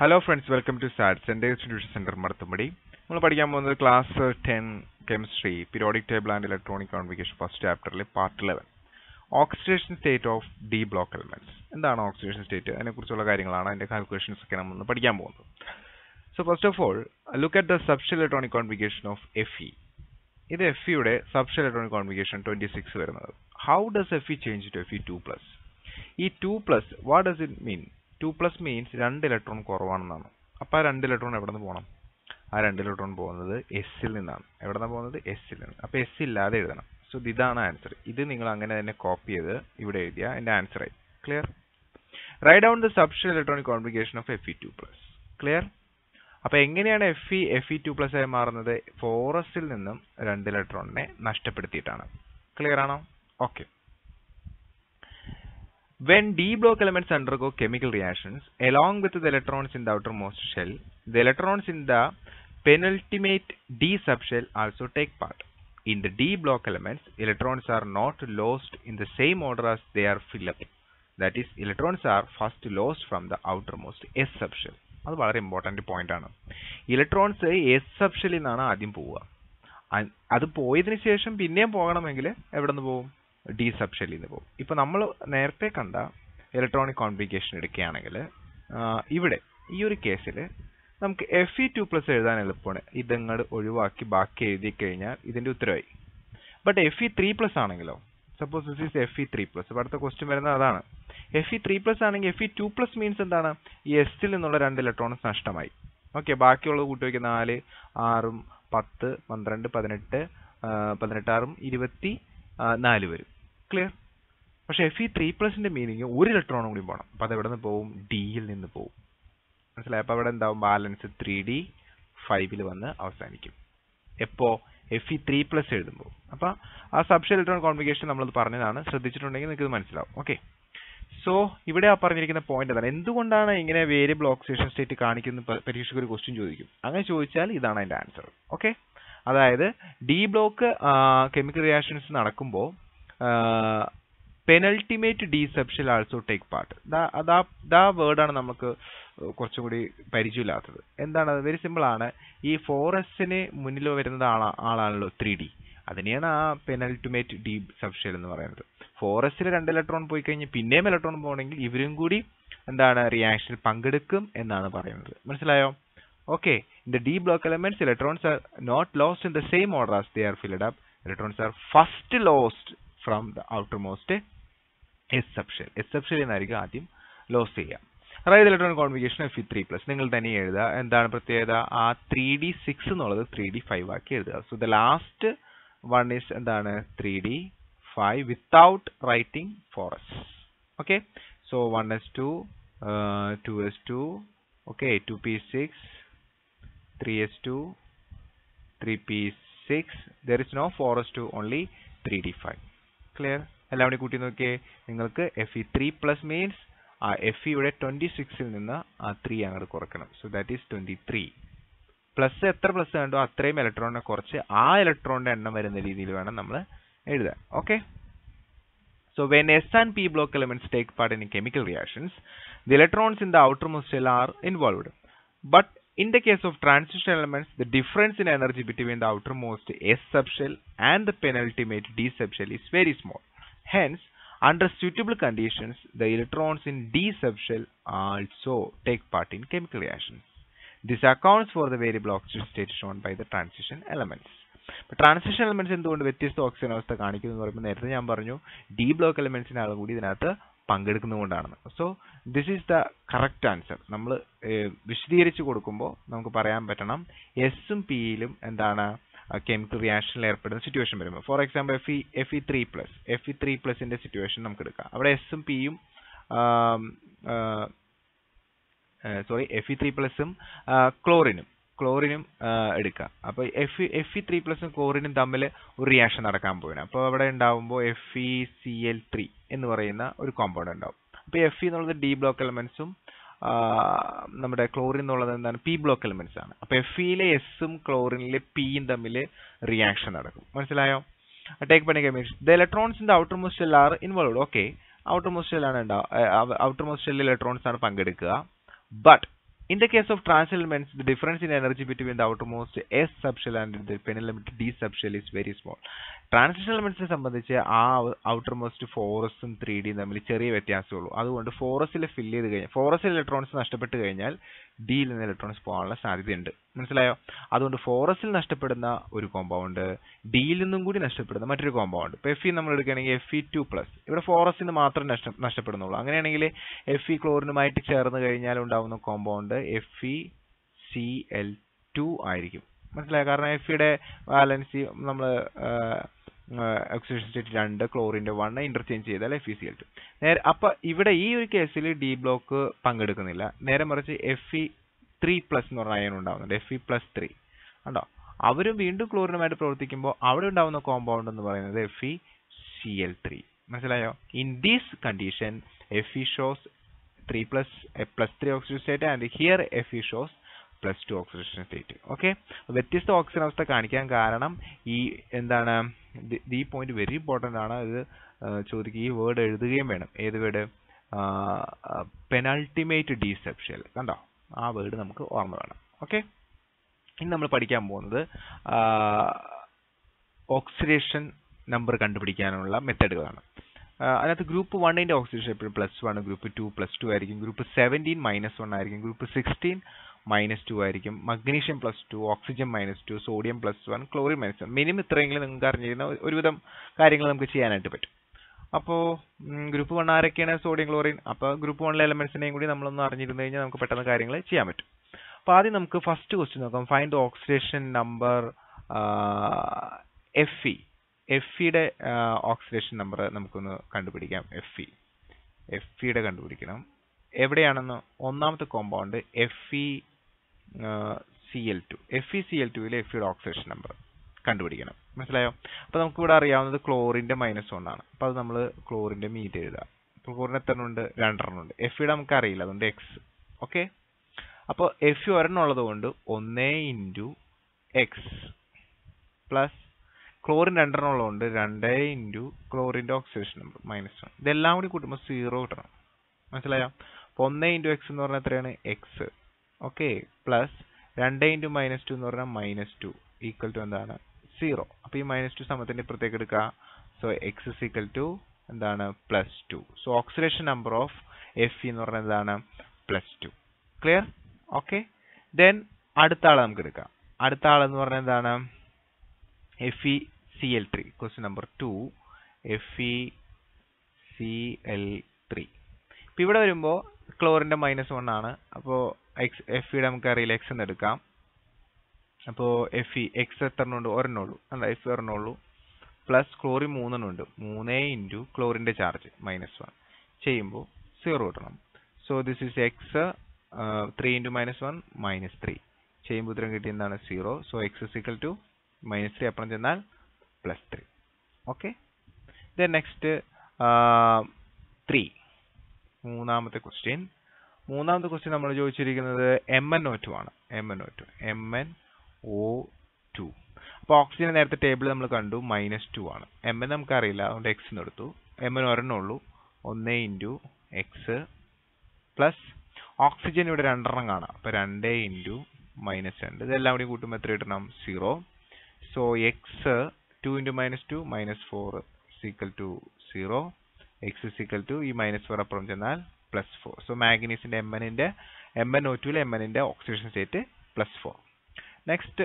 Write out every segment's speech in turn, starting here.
Hello friends welcome to SAT എന്റെ institution centre Madathumpady നമ്മൾ പഠിക്കാൻ പോകുന്നത് class ten chemistry periodic table and electronic configuration first ചാപ്റ്ററിൽ part eleven oxidation state of D block elements എന്താണ് oxidation state അതിനെക്കുറിച്ചുള്ള കാര്യങ്ങളാണ് അതിന്റെ കാൽക്കുലേഷൻസ് ഒക്കെ നമ്മൾ പഠിക്കാൻ പോകുന്നത്. So first of all look at the subshell electronic configuration of F E ഇത് എഫ് ഇയുടെ subshell electronic configuration twenty six വരുന്നത്. How does F E change to F E two plus E two plus what does it mean two plus means രണ്ട് electron കുറവാണെന്നാണ്. അപ്പോൾ ആ രണ്ട് electron എവിടെ നിന്ന് പോകണം ആ രണ്ട് ഇലക്ട്രോൺ പോകുന്നത് എസ്സിൽ നിന്നാണ്. എവിടെ നിന്നാണ് പോകുന്നത് എസ്സിൽ നിന്ന്. അപ്പോൾ എസ് ഇല്ലാതെ എഴുതണം. സോ ഇതാണ് ആൻസർ ഇത് നിങ്ങൾ അങ്ങനെ തന്നെ കോപ്പി ചെയ്ത് ഇവിടെ എഴുതിയ എന്റെ ആൻസർ ആയി. Clear write down the subshell electronic configuration of F E two plus clear അപ്പോൾ എങ്ങനെയാണ് F E F E two plus ആയി മാറുന്നത്? ഫോറസിൽ നിന്നും രണ്ട് ഇലക്ട്രോണിനെ നഷ്ടപ്പെടുത്തിയിട്ടാണ്. ക്ലിയർ ആണോ? Okay When d block elements undergo chemical reactions along with the electrons in the outermost shell, the electrons in the penultimate d subshell also take part. In the d block elements, electrons are not lost in the same order as they are filled up. That is, electrons are first lost from the outermost s subshell. അത് വളരെ important point ആണ് electrons S സബ്ഷലിൽ നിന്നാണ് ആദ്യം പോവുക അത് പോയതിനു ശേഷം പിന്നെയും പോകണമെങ്കിൽ എവിടെ നിന്ന് പോകും ഡി സബ്ഷെല്ലിൽ നിന്ന് പോകും. ഇപ്പൊ നമ്മൾ നേരത്തെ കണ്ട ഇലക്ട്രോണിക് കോൺഫിഗേഷൻ എടുക്കുകയാണെങ്കിൽ ഇവിടെ ഈ ഒരു കേസിൽ നമുക്ക് എഫ് ഇ ടു പ്ലസ് എഴുതാൻ എളുപ്പമാണ്. ഇതങ്ങൾ ഒഴിവാക്കി ബാക്കി എഴുതി കഴിഞ്ഞാൽ ഇതിന്റെ ഉത്തരവായി. But F E three plus ആണെങ്കിലോ? Suppose this is F E three plus അടുത്ത ക്വസ്റ്റ്യൻ വരുന്നത് അതാണ്. എഫ് ഇ ത്രീ പ്ലസ് ആണെങ്കിൽ F E two plus means എന്താണ്? ഈ എസ്സിൽ നിന്നുള്ള രണ്ട് ഇലക്ട്രോൺസ് നഷ്ടമായി. ഓക്കെ ബാക്കിയുള്ളത് കൂട്ടി വയ്ക്കുക നാല് ആറും പത്ത് പന്ത്രണ്ട് പതിനെട്ട് പതിനെട്ടാറും ഇരുപത്തി നാല് വരും. ക്ലിയർ പക്ഷെ എഫ് ഇ ത്രീ പ്ലസിന്റെ മീനിങ് ഒരു ഇലക്ട്രോണും കൂടി പോകണം അപ്പൊ അത് എവിടെ നിന്ന് പോവും ഡിയിൽ നിന്ന് പോവും. മനസ്സിലായി? അപ്പൊ അവിടെ എന്താവും? ബാലൻസ് ത്രീ ഡി ഫൈവിൽ വന്ന് അവസാനിക്കും. എപ്പോ? എഫ് ഇ ത്രീ പ്ലസ് എഴുതുമ്പോൾ. അപ്പൊ ആ സബ്ഷ ഇലക്ട്രോൺ കോൺഫിഗേഷൻ നമ്മളത് പറഞ്ഞതാണ്. ശ്രദ്ധിച്ചിട്ടുണ്ടെങ്കിൽ നിങ്ങൾക്ക് ഇത് മനസ്സിലാവും. ഓക്കെ സോ ഇവിടെ ആ പറഞ്ഞിരിക്കുന്ന പോയിന്റ് അതാണ്. എന്തുകൊണ്ടാണ് ഇങ്ങനെ വേരിയബിൾ ഓക്സിഡേഷൻ സ്റ്റേറ്റ് കാണിക്കുന്ന പരീക്ഷയ്ക്ക് ഒരു ക്വസ്റ്റ്യൻ ചോദിക്കും? അങ്ങനെ ചോദിച്ചാൽ ഇതാണ് അതിന്റെ ആൻസർ ഓക്കെ അതായത് ഡി ബ്ലോക്ക് കെമിക്കൽ റിയാക്ഷൻസ് നടക്കുമ്പോൾ penultimate deception also take part ദാ വേർഡാണ് നമുക്ക് കുറച്ചും കൂടി പരിചയമില്ലാത്തത്. എന്താണ് അത്? വെരി സിമ്പിൾ ആണ്. ഈ ഫോറസ്റ്റിന് മുന്നിൽ വരുന്നത് ആളാ ആളാണല്ലോ ത്രീ ഡി അതിനെയാണ് ആ പെനൾട്ടിമേറ്റ് ഡി സബ്ഷൽ എന്ന് പറയുന്നത്. ഫോറസ്റ്റിൽ രണ്ട് ഇലക്ട്രോൺ പോയി കഴിഞ്ഞ് പിന്നെയും ഇലക്ട്രോൺ പോകണമെങ്കിൽ ഇവരും കൂടി എന്താണ് റിയാക്ഷനിൽ പങ്കെടുക്കും എന്നാണ് പറയുന്നത്. മനസ്സിലായോ? Okay the D block elements electrons are not lost in the same order as they are filled up electrons are first lost from the outermost S subshell S subshell എന്നായിരിക്കും ആദ്യം ലോസ് ചെയ്യുക. അതായത് electronic configuration F three plus നിങ്ങൾ തന്നെ എഴുതുക എന്താണ് പ്രത്യേകത? ആ ത്രീ ഡി സിക്സ് എന്നുള്ളത് ത്രീ ഡി ഫൈവ് ആക്കി എഴുതുക. So the last one is എന്താണ്? Three D five without writing four S okay so one S two two S two okay two P six three S two three P six there is no four S two only three D five clear എല്ലാവരും കൂടി കൂട്ടി നോക്കിയേ. നിങ്ങൾക്ക് F E three plus means ആ F ഇയുടെ twenty സിക്സിൽ നിന്ന് ആ ത്രീ അങ്ങോട്ട് കുറക്കണം. So that is twenty three plus എത്ര പ്ലസ് വേണ്ടോ അത്രയും ഇലക്ട്രോണിനെ കുറച്ച് ആ ഇലക്ട്രോണിന്റെ എണ്ണം വരുന്ന രീതിയിൽ വേണം നമ്മൾ എഴുതാൻ. Okay So when S and P block elements take part in chemical reactions, the electrons in the outermost shell are involved. But in the case of transition elements, the difference in energy between the outermost S subshell and the penultimate D subshell is very small. Hence, under suitable conditions, the electrons in D subshell also take part in chemical reactions. This accounts for the variable oxygen state shown by the transition elements. Transition elements എന്തുകൊണ്ട് വ്യത്യസ്ത oxygen അവസ്ഥ കാണിക്കുന്നു എന്ന് പറയുമ്പോൾ നേരത്തെ ഞാൻ പറഞ്ഞു D block എലമെന്റ്സിന് ആളും കൂടി പങ്കെടുക്കുന്നതുകൊണ്ടാണ് so this is the correct answer നമ്മൾ വിശദീകരിച്ച് കൊടുക്കുമ്പോൾ നമുക്ക് പറയാൻ പറ്റണം എസും പിയിലും എന്താണ് കെമിക്കൽ റിയാക്ഷനിൽ ഏർപ്പെടുന്ന സിറ്റുവേഷൻ വരുമ്പോൾ. For example F E F E three plus F E three പ്ലസിന്റെ situation നമുക്ക് എടുക്കാം. അവിടെ എസും പിയും സോറി എഫ് ഇ ത്രീ പ്ലസും ക്ലോറിനും ക്ലോറിനും എടുക്കാം. അപ്പൊ എഫ് എഫ് ഇ ത്രീ പ്ലസും ക്ലോറിനും തമ്മിൽ ഒരു റിയാക്ഷൻ നടക്കാൻ പോവുകയാണ്. അപ്പോൾ അവിടെ ഉണ്ടാവുമ്പോൾ F E C L three എന്ന് പറയുന്ന ഒരു കോമ്പൗണ്ട് ഉണ്ടാവും. അപ്പൊ എഫ് ഇ എന്നുള്ളത് ഡി ബ്ലോക്ക് എലമെന്റ്സും നമ്മുടെ ക്ലോറിൻ എന്നുള്ളത് എന്താണ്? പി ബ്ലോക്ക് എലമെന്റ്സ് ആണ്. അപ്പൊ എഫ് ഇയിലെ എസും ക്ലോറിനിലെ പിയും തമ്മിൽ റിയാക്ഷൻ നടക്കും. മനസ്സിലായോ? ടേക്ക് പണി കെമിക്സ് the electrons in the outermost shell are involve okay outermost ഷെല്ലാണ് ഉണ്ടാവുക ഔട്ടർ മോസ്റ്റ് ഷെല്ലിൽ ഇലക്ട്രോൺസ് ആണ് പങ്കെടുക്കുക. But In the case of transit elements, the difference in energy between the outermost S subshell and the penelement D subshell is very small. Transition എലമെന്റ്സിനെ സംബന്ധിച്ച് ആ outermost ഫോറസും three ഡിയും തമ്മിൽ ചെറിയ വ്യത്യാസമേ ഉള്ളൂ അതുകൊണ്ട് ഫോറസിൽ ഫില്ല് ചെയ്ത് കഴിഞ്ഞാൽ ഫോറസിൽ ഇലക്ട്രോൺസ് നഷ്ടപ്പെട്ട് കഴിഞ്ഞാൽ ഡിയിൽ നിന്ന് ഇലക്ട്രോൺസ് പോകാനുള്ള സാധ്യതയുണ്ട് മനസ്സിലായോ? അതുകൊണ്ട് ഫോറസ്റ്റിൽ നഷ്ടപ്പെടുന്ന ഒരു കോമ്പൗണ്ട് ഡിയിൽ നിന്നും കൂടി നഷ്ടപ്പെടുന്ന മറ്റൊരു കോമ്പൗണ്ട്. ഇപ്പൊ എഫ് ഇ നമ്മൾ എടുക്കുകയാണെങ്കിൽ എഫ് ഇ ടു പ്ലസ് ഇവിടെ ഫോറസ്റ്റിന് മാത്രം നഷ്ട നഷ്ടപ്പെടുന്നുള്ളൂ. അങ്ങനെയാണെങ്കിൽ എഫ് ഇ ക്ലോറിനുമായിട്ട് ചേർന്ന് കഴിഞ്ഞാൽ ഉണ്ടാവുന്ന compound F E C L two ആയിരിക്കും. മനസ്സിലായോ? കാരണം എഫ് ഇയുടെ ബാലൻസി നമ്മൾ ഓക്സിജൻ സ്റ്റേറ്റ് രണ്ട് ക്ലോറിന്റെ വൺ ഇന്റർചേഞ്ച് ചെയ്താൽ F E C L two നേരെ അപ്പൊ ഇവിടെ ഈ ഒരു കേസിൽ ഡി ബ്ലോക്ക് പങ്കെടുക്കുന്നില്ല. നേരെ മറിച്ച് എഫ് ഇ ത്രീ പ്ലസ് എന്ന് പറഞ്ഞ അയൺ ഉണ്ടാവുന്നുണ്ട് എഫ് ഇ പ്ലസ് ത്രീ ഉണ്ടോ അവരും വീണ്ടും ക്ലോറിനുമായിട്ട് പ്രവർത്തിക്കുമ്പോൾ അവിടെ ഉണ്ടാവുന്ന കോമ്പൗണ്ട് എന്ന് പറയുന്നത് F E C L three മനസ്സിലായോ? In these condition F E shows three plus plus three oxygen state and here F E shows plus two oxidation state okay വ്യത്യസ്ത ഓക്സിജൻ അവസ്ഥ കാണിക്കാൻ കാരണം ഈ എന്താണ് ഈ പോയിന്റ് വെരി ഇമ്പോർട്ടന്റ് ആണ്. ഇത് ചോദിക്കുക ഈ വേർഡ് എഴുതുകയും വേണം. ഏത് വേർഡ് പെനൾട്ടിമേറ്റ് ഡീസെപ്ഷ്യൽ കണ്ടോ? ആ വേർഡ് നമുക്ക് ഓർമ്മ വേണം. ഓക്കെ ഇനി നമ്മൾ പഠിക്കാൻ പോകുന്നത് ഓക്സിഡേഷൻ നമ്പർ കണ്ടുപിടിക്കാനുള്ള മെത്തേഡുകളാണ്. അതിനകത്ത് ഗ്രൂപ്പ് വണ്ണിന്റെ ഓക്സിഡേഷൻ എപ്പോഴും plus one group two plus two ആയിരിക്കും. ഗ്രൂപ്പ് സെവന്റീൻ മൈനസ് വൺ ആയിരിക്കും. ഗ്രൂപ്പ് സിക്സ്റ്റീൻ മൈനസ് ടു ആയിരിക്കും. Magnesium plus two oxygen minus two sodium plus one chlorine minus one minimum ഇത്രയെങ്കിലും നിങ്ങൾക്ക് അറിഞ്ഞിരുന്ന ഒരുവിധം കാര്യങ്ങൾ നമുക്ക് ചെയ്യാനായിട്ട് പറ്റും. അപ്പോൾ ഗ്രൂപ്പ് വൺ ആരൊക്കെയാണ് സോഡിയം ക്ലോറിൻ അപ്പോൾ ഗ്രൂപ്പ് വണ്ണിലെ എലമെന്റ്സിനെയും കൂടി നമ്മളൊന്ന് അറിഞ്ഞിരുന്നു കഴിഞ്ഞാൽ നമുക്ക് പെട്ടെന്ന് കാര്യങ്ങൾ ചെയ്യാൻ പറ്റും. അപ്പോൾ ആദ്യം നമുക്ക് ഫസ്റ്റ് ക്വസ്റ്റ്യൻ നോക്കാം. Find oxidation number F E F ഇയുടെ ഓക്സിഡേഷൻ നമ്പർ നമുക്കൊന്ന് കണ്ടുപിടിക്കാം. എഫ് ഇ എഫ് ഇയുടെ കണ്ടുപിടിക്കണം. എവിടെയാണെന്ന് ഒന്നാമത്തെ compound F E C L two F E C L ടുവിലെ F ഇയുടെ ഓക്സിഡേഷൻ നമ്പർ കണ്ടുപിടിക്കണം. മനസ്സിലായോ? അപ്പൊ നമുക്ക് ഇവിടെ അറിയാവുന്നത് ക്ലോറിന്റെ മൈനസ് ആണ്. അപ്പൊ അത് നമ്മൾ ക്ലോറിന്റെ മീറ്റ് എഴുതാം. ക്ലോറിന് എത്ര ഉണ്ട്? രണ്ടെണ്ണം ഉണ്ട്. എഫ് നമുക്ക് അറിയില്ല. അതുകൊണ്ട് എക്സ് ഓക്കെ അപ്പോൾ എഫ് ഒരെണ്ണം ഉള്ളത് കൊണ്ട് ഒന്നേ ഇന്റു എക്സ് പ്ലസ് ക്ലോറിൻ രണ്ടെണ്ണം ഉള്ളതുകൊണ്ട് രണ്ടേ ഇന്റു ക്ലോറിന്റെ ഓക്സിഡേഷൻ നമ്പർ മൈനസ് വൺ ഇതെല്ലാം കൂടി കൂട്ടുമ്പോൾ സീറോ കിട്ടണം. മനസ്സിലായോ? അപ്പോൾ ഒന്നേ ഇന്റു എക്സ് എന്ന് പറഞ്ഞാൽ എത്രയാണ്? എക്സ് ഓക്കെ പ്ലസ് രണ്ട് ഇന്റു മൈനസ് ടു എന്ന് പറഞ്ഞാൽ മൈനസ് ടു ഈക്വൽ ടു എന്താണ്? സീറോ അപ്പോൾ ഈ മൈനസ് ടു സമത്തിന്റെ ഇപ്പുറത്തേക്ക് എടുക്കുക. So X is equal to എന്താണ്? Plus two so oxidation number of F എന്ന് പറഞ്ഞാൽ എന്താണ്? Plus two clear okay then അടുത്ത ആളെ നമുക്ക് എടുക്കാം. അടുത്ത ആളെന്ന് പറഞ്ഞാൽ എന്താണ്? F E C L three question number two F E C L three ഇപ്പൊ ഇവിടെ വരുമ്പോൾ ക്ലോറിന്റെ മൈനസ് വൺ ആണ്. അപ്പോൾ എക്സ് എഫ് ഇയുടെ നമുക്ക് അറിയില്ല എക്സ് എന്ന് എടുക്കാം. അപ്പോൾ എഫ് ഇ എക്സ് എത്ര ഉണ്ട്? ഒരെണ്ണം ഉള്ളൂ. അല്ല എഫ് ഒരെണ്ണം പ്ലസ് ക്ലോറിൻ മൂന്നെണ്ണം ഉണ്ട്. മൂന്നേ ഇന്റു ക്ലോറിന്റെ ചാർജ് മൈനസ് വൺ ചെയ്യുമ്പോൾ സീറോ കിട്ടണം. So this is X three into minus one minus three ചെയ്യുമ്പോൾ ഉത്തരം കിട്ടിയ എന്താണ്? Zero so X is equal to minus three അപ്പുറം ചെന്നാൽ plus three okay then next three മൂന്നാമത്തെ ക്വസ്റ്റ്യൻ മൂന്നാമത്തെ ക്വസ്റ്റ്യൻ നമ്മൾ ചോദിച്ചിരിക്കുന്നത് എം എൻ ഒ ടു ആണ്. M N O two M N O two അപ്പോൾ ഓക്സിജൻ നേരത്തെ ടേബിൾ നമ്മൾ കണ്ടു മൈനസ് ടു ആണ്. എം എൻ നമുക്ക് അറിയില്ല അതുകൊണ്ട് എക്സ് എന്ന് എടുത്തു. എം എൻ ഒരെണ്ണം ഉള്ളൂ. ഒന്ന് ഇന്റു എക്സ് പ്ലസ് ഓക്സിജൻ ഇവിടെ രണ്ടെണ്ണം കാണാം. അപ്പോൾ രണ്ട് ഇന്റു മൈനസ് രണ്ട്. ഇതെല്ലാം കൂടി കൂട്ടുമ്പോൾ എത്ര കിട്ടണം? Zero so X two into minus two minus four is equal to zero X is equal to ഈ മൈനസ് ഫോർ അപ്പുറം ചെന്നാൽ പ്ലസ് ഫോർ സോ മാഗ്നീസിന്റെ എം എന്റെ എം എൻ ഒ ടുവിലെ എം എന്റെ oxidation state plus four next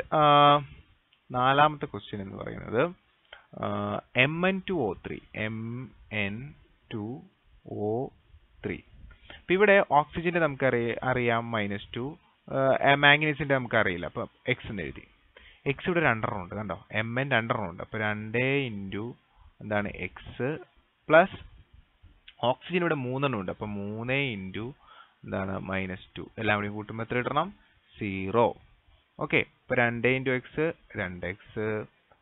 നാലാമത്തെ question എന്ന് പറയുന്നത് M N two O three M N two O three അപ്പൊ ഇവിടെ ഓക്സിജന്റെ നമുക്ക് അറിയാം മൈനസ് ടു മാഗ്നീസിന്റെ നമുക്ക് അറിയില്ല അപ്പൊ എക്സ് എന്ന് എഴുതി. എക്സ് ഇവിടെ രണ്ടെണ്ണം ഉണ്ട് കണ്ടോ? എം എൻ രണ്ടെണ്ണം ഉണ്ട്. അപ്പൊ രണ്ടേ ഇന്റു എന്താണ് എക്സ് പ്ലസ് ഓക്സിജൻ ഇവിടെ മൂന്നെണ്ണം ഉണ്ട്. അപ്പൊ മൂന്ന് ഇന്റു എന്താണ് മൈനസ് ടു എല്ലാം കൂടി കൂട്ടുമ്പോൾ എത്ര ഇടണം സീറോ ഓക്കെ. ഇപ്പൊ രണ്ട് ഇന്റു എക്സ് രണ്ട് X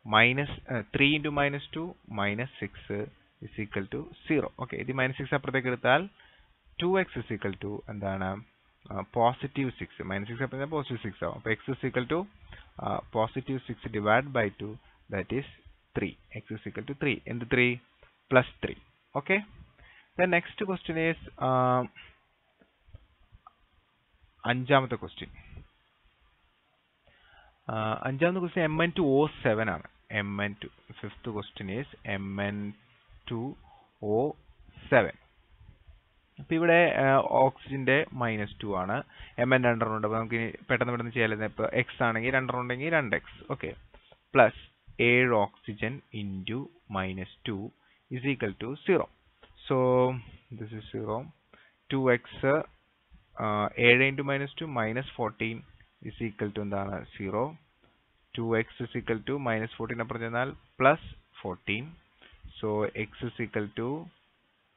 minus three into minus two minus six is equal to zero okay. ഇത് മൈനസ് സിക്സ് അപ്പുറത്തേക്ക് എടുത്താൽ two X is equal to എന്താണ്? പോസിറ്റീവ് സിക്സ് മൈനസ് സിക്സ് അപ്പുറത്തേക്ക് പോസിറ്റീവ് സിക്സ് ആവും. അപ്പൊ X is equal to positive six divide by two that is three X is equal to three എന്ത് three plus three okay. The next question uh, അഞ്ചാമത്തെ question അഞ്ചാമത്തെ question M N two O seven ആണ്. M N two fifth question is M N two O seven അപ്പൊ ഇവിടെ ഓക്സിജന്റെ minus two ആണ്. M N രണ്ടെണ്ണം അപ്പൊ നമുക്ക് പെട്ടെന്ന് പെട്ടെന്ന് ചെയ്യാൻ ഇപ്പൊ എക്സ് ആണെങ്കിൽ രണ്ടെണ്ണം ഉണ്ടെങ്കിൽ രണ്ട് എക്സ് ഓക്കെ പ്ലസ് ഏഴ് oxygen into minus two is equal to zero so this is zero two X ഏഴ് into minus two minus fourteen is equal to എന്താണ്? Zero two X is equal to minus fourteen അപ്പുറം ചെന്നാൽ plus fourteen so X is equal to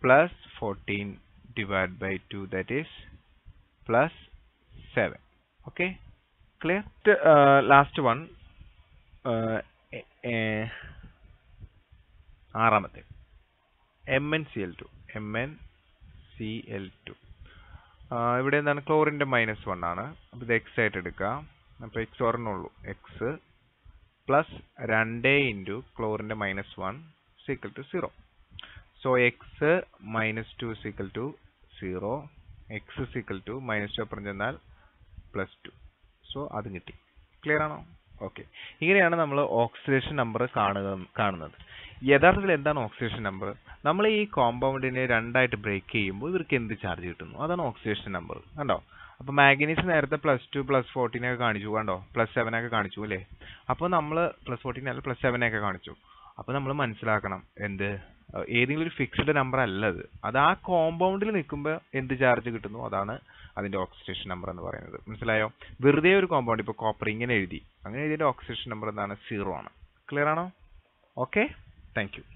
plus fourteen divided by 2 that is plus 7 okay? Clear? The, uh, last one uh, uh, ആറാമത്തെ. M N C L two M N C L two ഇവിടെ എന്താണ്? ക്ലോറിന്റെ minus one ആണ്. അപ്പോൾ ഇത് X ആയിട്ട് എടുക്കാം അപ്പോൾ X ഒരെണ്ണുള്ളൂ. എക്സ് പ്ലസ് രണ്ട് into ക്ലോറിന്റെ minus one is equal to zero minus 2 is equal to 0. x is equal to minus 2 അപ്പുറം ചെന്നാൽ പ്ലസ് ടു സോ അത് കിട്ടി. ക്ലിയർ ആണോ? ഓക്കെ. ഇങ്ങനെയാണ് നമ്മൾ ഓക്സിഡേഷൻ നമ്പർ കാണുക കാണുന്നത്. യഥാർത്ഥത്തിൽ എന്താണ് ഓക്സിഡേഷൻ നമ്പർ നമ്മൾ ഈ കോമ്പൗണ്ടിനെ രണ്ടായിട്ട് ബ്രേക്ക് ചെയ്യുമ്പോൾ ഇവർക്ക് എന്ത് ചാർജ് കിട്ടുന്നു? അതാണ് ഓക്സിഡേഷൻ നമ്പർ കണ്ടോ? അപ്പോൾ മാഗ്നീസ് നേരത്തെ പ്ലസ് ടു പ്ലസ് ഫോർട്ടീനൊക്കെ കാണിച്ചു കണ്ടോ? പ്ലസ് സെവൻ ഒക്കെ കാണിച്ചു അല്ലേ? അപ്പോൾ നമ്മൾ പ്ലസ് ഫോർട്ടീൻ അല്ല പ്ലസ് സെവൻ ഒക്കെ കാണിച്ചു. അപ്പോൾ നമ്മൾ മനസ്സിലാക്കണം എന്ത്? ഏതെങ്കിലും ഒരു ഫിക്സ്ഡ് നമ്പർ അല്ല അത്. അത് ആ കോമ്പൗണ്ടിൽ നിൽക്കുമ്പോൾ എന്ത് ചാർജ് കിട്ടുന്നു? അതാണ് അതിന്റെ ഓക്സിഡേഷൻ നമ്പർ എന്ന് പറയുന്നത്. മനസ്സിലായോ? വെറുതെ ഒരു കോമ്പൗണ്ട് ഇപ്പോൾ കോപ്പർ ഇങ്ങനെ എഴുതി. അങ്ങനെ എഴുതിയതിന്റെ ഓക്സിഡേഷൻ നമ്പർ എന്താണ്? സീറോ ആണ്. ക്ലിയർ ആണോ? Okay thank